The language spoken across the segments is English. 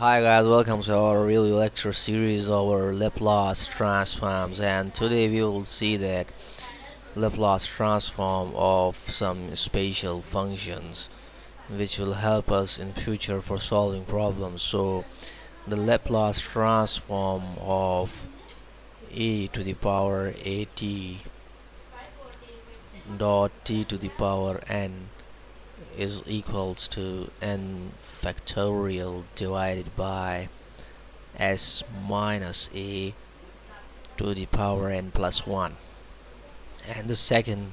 Hi guys, welcome to our really lecture series over Laplace transforms and today we will see that Laplace transform of some special functions which will help us in future for solving problems. So the Laplace transform of e to the power at dot t to the power n is equals to n factorial divided by s minus a to the power n plus 1 and the second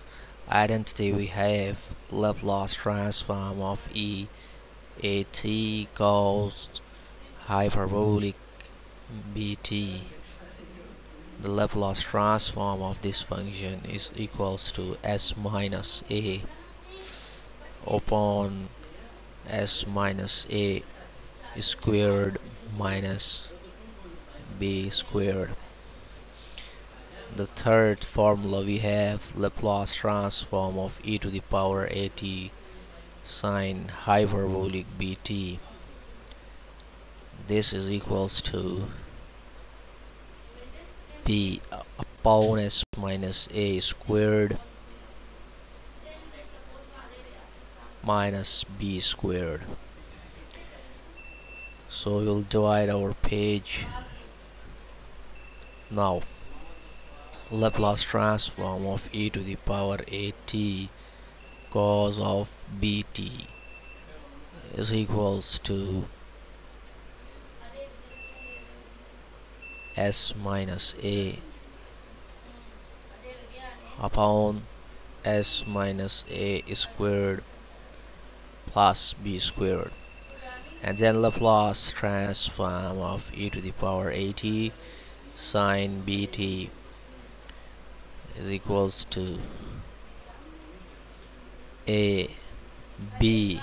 identity we have Laplace transform of e at cos hyperbolic bt the Laplace transform of this function is equals to s minus a upon s minus a squared minus b squared. The third formula we have Laplace transform of e to the power at sine hyperbolic bt. This is equals to b upon s minus a squared minus b squared. So we'll divide our page. Now Laplace transform of e to the power at cos of bt is equals to s minus a upon s minus a squared plus b squared. And then Laplace transform of e to the power at sine bt is equals to a b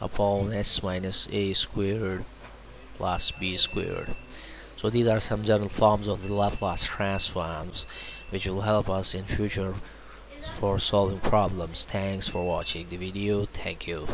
upon s minus a squared plus b squared. So these are some general forms of the Laplace transforms which will help us in future for solving problems. Thanks for watching the video. Thank you